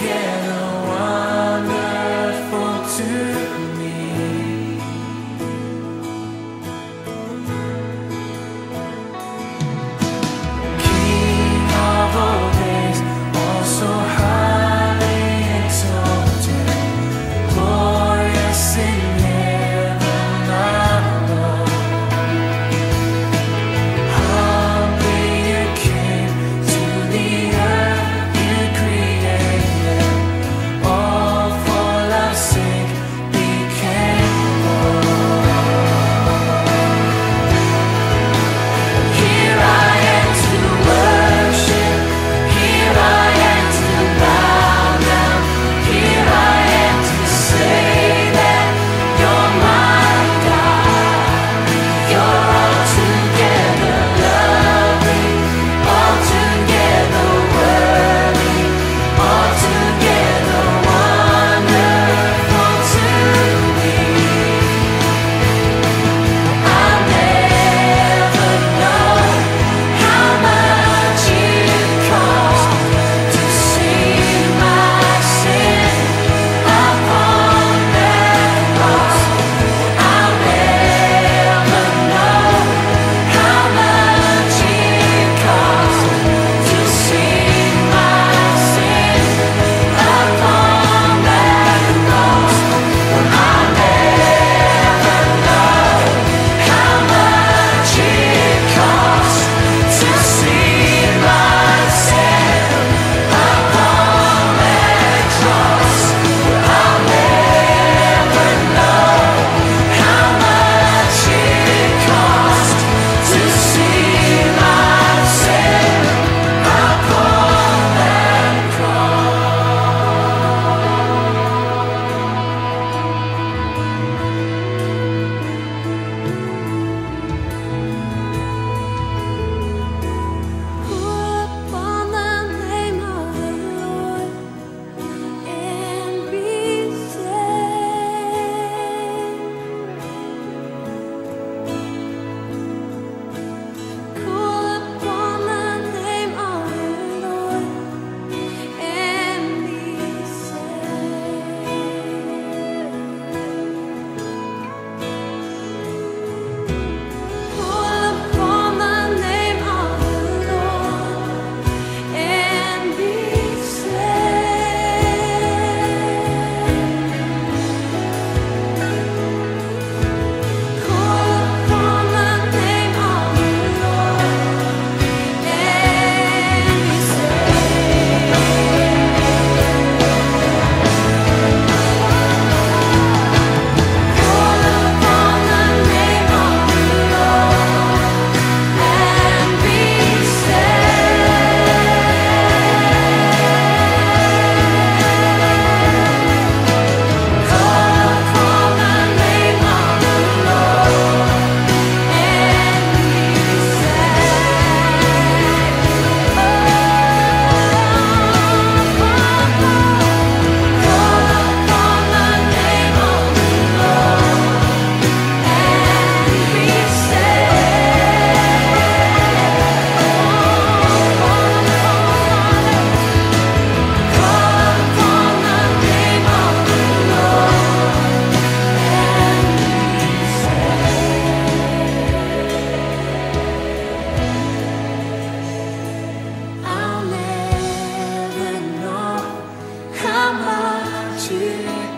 together. You.